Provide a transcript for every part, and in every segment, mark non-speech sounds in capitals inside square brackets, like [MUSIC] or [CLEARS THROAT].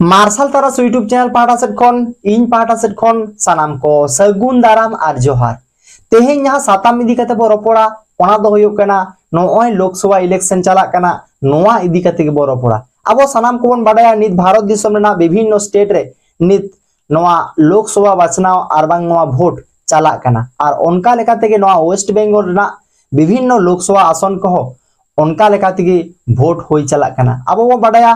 Martial तारस YouTube channel पाटा सेट खन इन पाटा सेट खन सानाम को सगुन दाराम और जोहार तेहें जहाँ साताम इदी कते बो रोपड़ा ओना दो होयो कना नोय लोकसभा इलेक्शन चला कना नोआ इदी कते के बो रोपड़ा अब सानाम को बन बाडाया नित भारत दिसम रेना विभिन्न स्टेट रे नित नोआ लोकसभा बाचनाव और बांग नोआ वोट चला कना और उनका लेकाते के नोआ वेस्ट बंगाल रेना विभिन्न लोकसभा आसन को उनका लेकाते के वोट चला अब वो बाडाया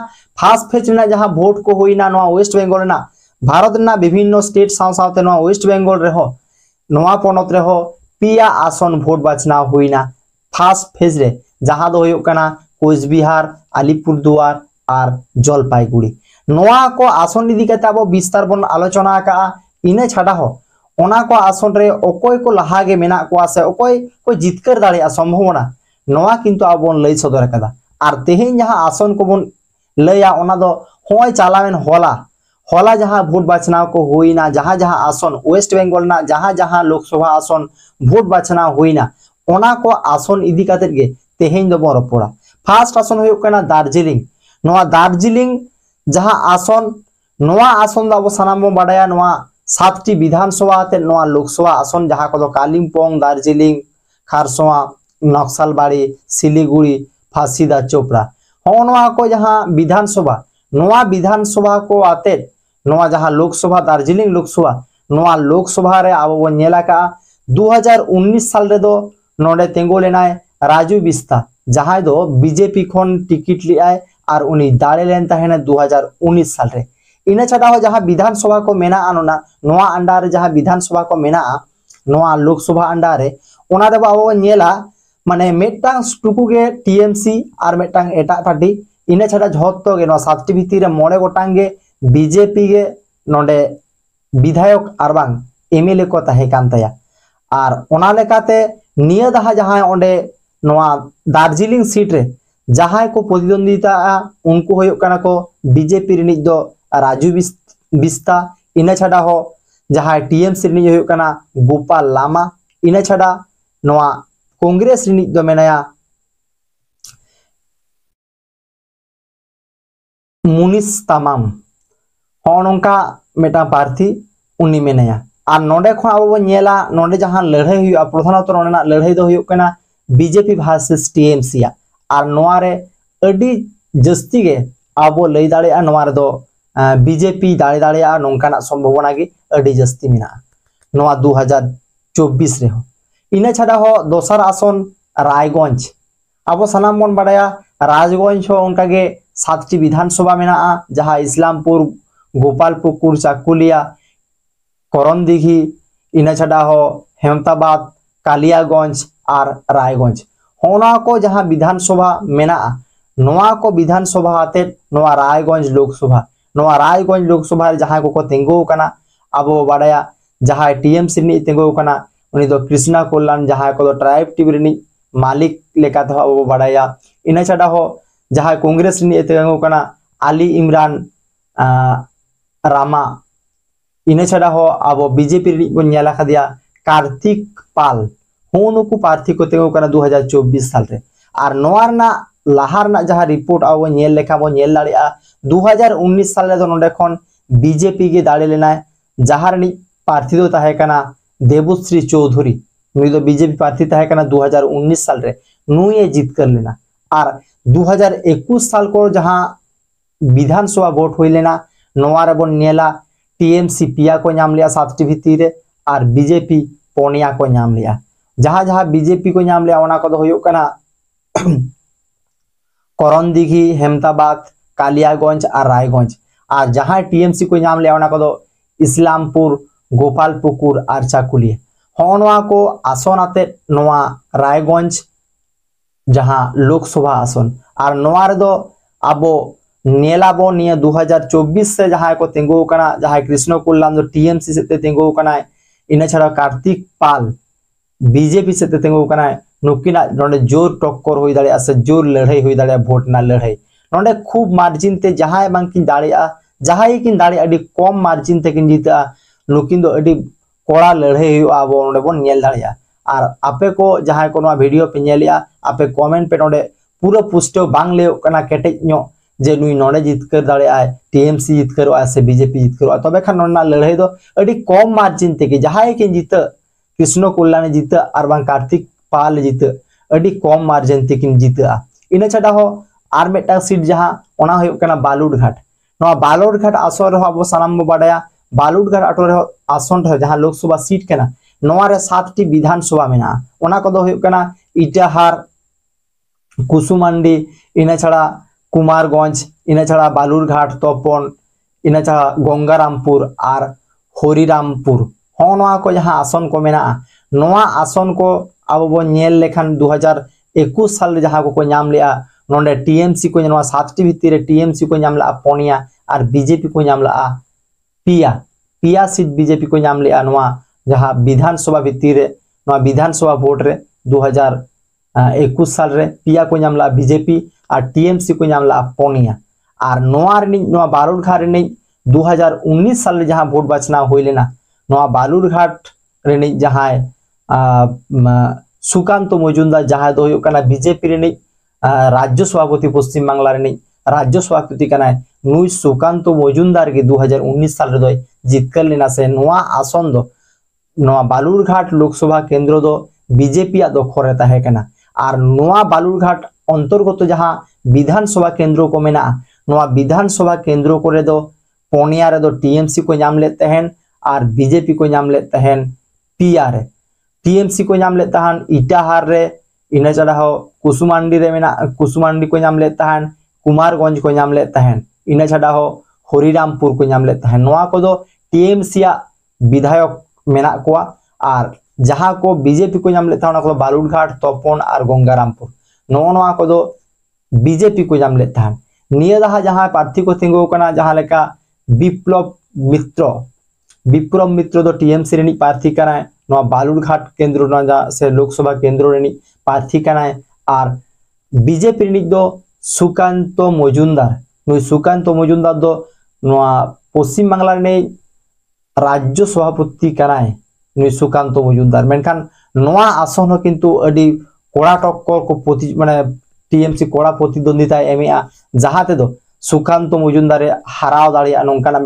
फ़ेज़ जहाँ वोट को नोआ वेस्ट बंगाल भारत विभिन्न स्टेट नोआ वेस्ट बंगाल हो पनत पिया आसन वोट बाचना होइना फार्स्ट फ़ेज़ रे जहाँ दो कोचबिहार अलीपुरदुआर और जलपाईगुड़ी को आसन इदी अब विस्तार बन आलोचना का इने छाड़ा हो आसन रे को लहागे मेना को से ओकोय को जितकर दाड़े संभावना लई सदर कदा। और तेहें जहाँ आसन को बन लया होय चालावेन होला। होला जहाँ वोट बाचनाव को होइना जहाँ जहाँ आसन वेस्ट बंगाल जहाँ जहाँ लोकसभा आसन वोट बाचनाव होइना ओना को आसन इदी गे तेहें दो बन रपोड़ा। फार्स्ट आसन होयो कना दार्जिलिंग। दार्जिलिंग जहाँ आसन नोआ आसन अब नोआ सातटी विधानसभा लोकसभा आसन जहाँ को कालिम्पोंग, दार्जिलिंग खारसोआ नक्सलबाड़ी, सिलीगुड़ी, फासीदा चोपड़ा। होनवा को जहाँ विधानसभा विधानसभा को आते नोआ जहाँ लोकसभा, दार्जिलिंग लोकसभा लोकसभा रे अब वो नेला का 2019 साल रे दो नोडे तेंगो लेनाय राजू बिस्ता, जहाँ दो बीजेपी खन टिकट लियाय और उनी दाड़े लेन तहने 2019 साल रे। इना छाड़ा हो जहाँ विधानसभा को मेना आनोना नोआ अंडा रे जहाँ विधानसभा को मेना नोआ लोकसभा अंडा रे बाबो नेला माने मेटांग टुकु के टीएमसी और मेटांग एटा पार्टी इना छाड़ा झोतो गे नो सातटी भिती रे मोड़े गोटांग बीजेपी गे नोडे विधायक और बांग एमएलए को तहे कान तया और ओना लेकाते निया दहा जहाँ ओंडे नोआ दार्जिलिंग सीट रे जहाँ को प्रतिद्वंदिता उनको होयो कना को बीजेपी रिनिज दो राजू बिस्ता, इना छाड़ा हो जहाँ टीएमसी रिनिज होयो कना गोपाल लामा, इना छाड़ा नोआ दो मेनाया मुनिस तमाम। होनोंका मेटा प्रार्थी उनी मेनाया और नोडे खो अब बो नेला नोडे जहाँ लड़ाई प्रधानतः नोडे लड़ाई दो कना बीजेपी वर्सेस टीएमसी और नोआ रे अडी जस्ती अब रे दो बीजेपी दाड़े दाड़े नोंकाना संभावना जस्ती मिना नोआ 2024 रे हो। इना छाड़ा हो दोसर आसन, रायगंज। अब सानाम बन हो उनका गे सातटी विधानसभा मेना जहाँ इस्लामपुर गोपालपुकुर चाकुलिया करन दिघी इना छाड़ा हो हेमताबाद, कालियागंज और रायगंज। को जहाँ विधानसभा नोआ को विधानसभा आते रायगंज लोकसभा। नोआ रायगंज लोकसभा जहाँ को को अब बाड़ाया, जहाँ टीएमसी नि कृष्णा कल्याण जहाँ ट्राइब टीवी मालिक लेका तो अब बाड़ाया इना छाड़ा हो कांग्रेस आली इमरान रामा। इना छाड़ा हो अब बीजेपी खदिया कार्तिक पाल। हुनुकु प्रार्थी को तेंगो कना 2024 साल रे और नोआ ना जहाँ रिपोर्ट अब नेल दाड़िया 2019 साल बीजेपी के दाड़े लेना जहाँ प्रार्थी देवश्री चौधरी। दो बीजेपी प्रार्थी ताहे कना 2019 साल रे। नुई जीत कर लेना। और 2021 साल को जहाँ विधानसभा वोट हुई लेना नोआ रे बन नेला, टीएमसी पिया को नाम लिया सातटी भिती रे और बीजेपी पोनिया को नाम लिया। जहाँ जहाँ बीजेपी को नाम लिया ओना को दो होयो कना [CLEARS THROAT] दिघी हेमताबाद, कालियागंज और रायगंज। और जहाँ टीएमसी को नाम लिया ओना को दो इस्लामपुर गोपालपुकुर और चाकुलिया होनवा को आसन आते रायगंज, जहाँ लोकसभा आसन। और नोआ रे दो अब नेलाबो निया 2024 से जहाँ को तेंगो जहाँ कृष्ण कल्याण जो टीएमसी से तेंगो कना इना छड़ा कार्तिक पाल, बीजेपी से कना नुकिना, नोडे ज़ोर टक्कर होई दाड़े से ज़ोर लड़ाई होई दाड़े वोट ना लड़ाई। नोडे खूब मार्जिन ते जहाँ बांकिन दाड़े जहाँ किन दाड़े कम मार्जिन ते जीता नुकिन दो अडी कोड़ा लड़ाई अब आपे को जहाँ को वीडियो पे नेलिया आपे कमेंट पे नोडे पूरा पुष्टो बांग लेकना केटेज जे नुई नोडे जितकर दाड़े टीएमसी जितकर से बीजेपी जितकर तब खान लड़ाई दो कम मार्जिन ते जहाँ के जीत कृष्ण कल्याण जीत कार्तिक पाल जीत कम मार्जिन तेकिन जीता इन छाड़ा और मेटा सीट जहाँ बालुड घाट बालुड घाट आसन अब सामान बाड़ा घाट आटो आसन जहाँ लोकसभा सीट के सात टी विधानसभा में इटाहार, कुसुमांडी इन छाड़ा कुमारगंज इन छाड़ा बालुर घाट तपन इन छाड़ा गंगारामपुर और हरिरामपुर। को जहाँ आसन को मेना आसन को अब बोल लेखान दो हज़ार साल जहाँ को नाम नोडे टीएमसी को सात टी भित्ती टीएमसी को पनिया और बीजेपी को नाम पिया पिया सीट बीजेपी को नाम लिया जहाँ विधानसभा भित्ती विधानसभा भोट रे, दो हज़ार एकुश साल रे, पिया को नाम बीजेपी और टीएमसी को नाम पनिया। और नोआ बालुरघाट दो हज़ार उन्नीस साल जहाँ भोट बचना हो लेना। बालुरघाट जहाँ सुकांत मजुमदार जहाँ दो बीजेपी राज्य सभापति पश्चिम बांगला राज्य सभापति नुई सुकांत मजुमदार दो हज़ार उन्नीस साल रे जितकर लेना से आसन दो बालुरघाट लोकसभा केंद्र दो बीजेपी दखरे तहेकना और बालुरघाट अंतर्गत जहाँ विधानसभा केंद्र को मेना नवा विधानसभा केंद्र को रेदो पनिया रेदो टीएमसी को नाम ले तहन और बीजेपी को नाम ले तहन पीआर टीएमसी को नाम ले तहन इटाहार रे इन चढ़ा हो कुसुमांडी रे मेना कुसुमांडी को नाम ले तहन कुमारगंज को नाम ले तहन इन छाड़ा हो हरिरामपुर को को दो टीएमसी विधायक मेना को और जहाँ को बीजेपी को नाम ले तहन को बालुरघाट तपन और गंगारामपुर नवा को बीजेपी को नाम ले तहन निया दहा जहाँ प्रार्थी को तिंगो कना जहाँ लेका विप्लव मित्र विक्रम मित्र दो टीएमसी रेनी प्रार्थी कना नवा बालुरघाट केंद्र से लोकसभा केंद्र रेनी प्रार्थी कना और बीजेपी रेनी दो सुकांत मजुमदार नुई सुकांत मजुमदार दो पश्चिम बांग्ला ने राज्य सभापति कना नुई सुकांत मजुमदार मेनखान नवा आसन अडी कोड़ा टक्कर को माने टीएमसी कोड़ा प्रतिद्वंदिता एमेआ जहाँ तेदो सुकांत मजुमदारे हराव दाड़िया नोंकाना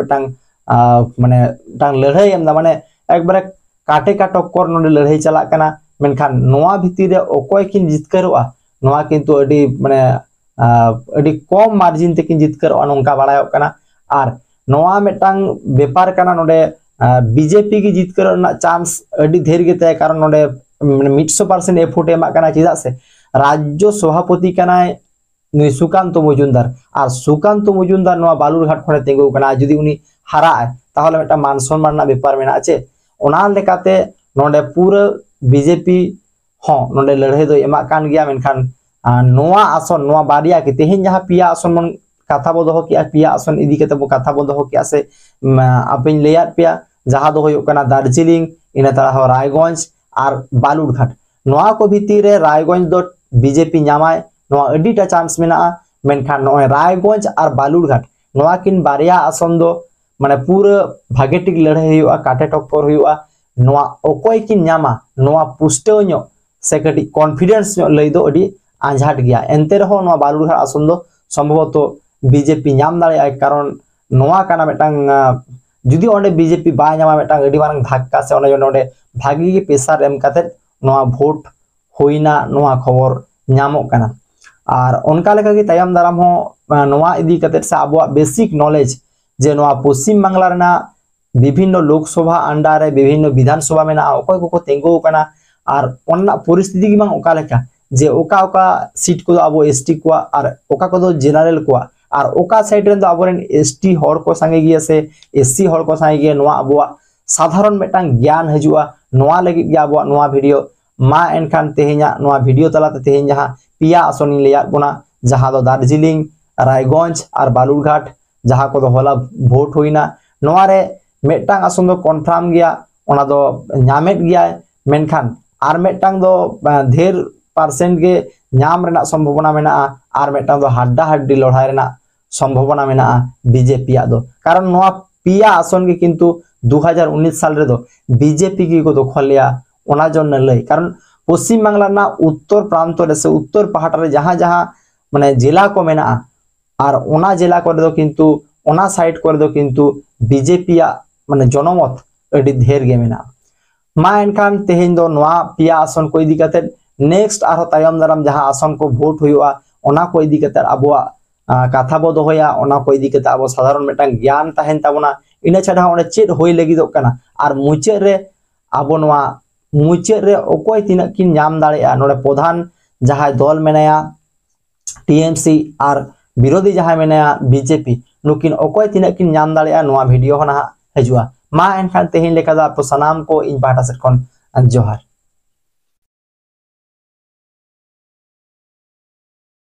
माने टांग लड़ाई एमदा माने एकबारे काटे का टक्कर नोडे लड़ाई चला कना मेनखान नोआ भितर रे ओकोय किन जितकरोआ नोआ किंतु कम मार्जिन ते किन जितकरोआ नोंका नोआ मिटांग नोडे बीजेपी की जितकर चांस अडी ढेर गे कारण नोडे मिटसो परसेंट एफोर्ट एमा चेदा से राज्य सभापति नुई सुकांत मजुमदार। और सुकांत मजुमदार नोआ बालुरघाट खड़े तेंगो कना जुदी उनी हारा ताहले मान सम्मान ना व्यापार मेना नोडे पूरा बीजेपी हाँ नोडे लड़ाई दो एमा कान गया मेनखान आसन बारिया के तेहेन जहाँ पिया आसन मन कथा बो किया पिया आसन इदी केते बो कथा बो किया से अपिन लेयात पिया, जहाँ दो कना दार्जिलिंग इना तड़ा रायगंज और बालुरघाट नोआ को भीतर रायगंज दो बीजेपी अडीटा चांस मेना मेनखान नोय रायगंज और बालुरघाट नोआ किन बारिया आसन दो, माने पूरा भागे टिक लड़ाई काटे टक्कर हुआ नोआ ओकोय किन नामा नोआ पुष्टो नो से कटी कॉन्फिडेंस नो आंझाट गया एनते बालुरघाट आसन दो संभवतः बीजेपी नाम दाड़े कारण मेटांग जुदी ओंडे बीजेपी बा नामा मेटांग अडी मारंग धक्का से भागी के प्रेसार एम होइना नोआ खबर नामो और उनका के तयम दाराम से अब बेसिक नॉलेज जे पश्चिम बांग्ला विभिन्न लोकसभा अंडा रे विभिन्न विधानसभा ना ओकय को तेंगो कना और की मांग लेका ᱡᱮ ᱚᱠᱟ ᱚᱠᱟ ᱥᱤᱴ ᱠᱚᱫᱚ ᱟᱵᱚ ᱮᱥᱴᱤ ᱠᱚᱣᱟᱜ ᱟᱨ ᱚᱠᱟ ᱠᱚᱫᱚ ᱡᱮᱱᱟᱨᱮᱞ ᱠᱚᱣᱟᱜ ᱟᱨ ᱚᱠᱟ ᱥᱟᱭᱤᱰ ᱨᱮᱱ ᱫᱚ ᱟᱵᱚᱨᱮᱱ ᱮᱥᱴᱤ ᱦᱚᱲ ᱠᱚ ᱥᱟᱸᱜᱮ ᱜᱮᱭᱟ ᱥᱮ ᱮᱥᱥᱤ ᱦᱚᱲ ᱠᱚ ᱥᱟᱸᱜᱮ ᱜᱮᱭᱟ ᱱᱚᱣᱟ ᱟᱵᱚᱣᱟᱜ साधारण मेटांग ज्ञान हजूआ नवा लगी आबो नवा वीडियो मा एनखान तेहेना नवा वीडियो तलाते तेहेन जहाँ पिया आसन लिया बोना जहाँ दो दार्जिलिंग रायगंज और बालुरघाट जहाँ को होला भोट होइना नवा रे मेटांग आसन दो कन्फर्म गया ओना दो न्यामेट गया मेनखान आर मेटांग दो ढेर परसेंट के नाम रेना संभावना मेना और मेटा दो लड़ाई सम्भवना संभावना बीजेपी कारण नोआ पिया आसन के किंतु 2019 साल बीजेपी की को दखल लिया ओना जन लय कारण पश्चिम बांग्ला ना उत्तर प्रांत से उत्तर पहाड़ जहाँ जहाँ जहाँ जिला को मेना और ओना जिला को दो किंतु ओना साइड को किंतु बीजेपी माने जनमत अभी ढेर गे मेना मा एनकान तेहेन दो आसन को इदी नेक्स्ट आरो तायम दाराम जहाँ आसन को भोट हुआ ओना को इदी केते अबवा कथा बो दोया ओना को इदी केते अब साधारण मेटांग ज्ञान तहन ताबना इने छाड़ा ओने चेद होई लगिदो कना आर मुचे रे अब नवा मुचे रे ओकोय तिना किन नाम दाड़ेया नोडे प्रधान जहाँ दल मेनाया टीएमसी आर विरोधी जहाँ मेनाया बीजेपी नुकिन ओकोय तिना किन नाम दाड़ेया नवा वीडियो होना हजुआ मा एनखान तेहिन लेखा दा आप सनाम को इन पाटा से जोहार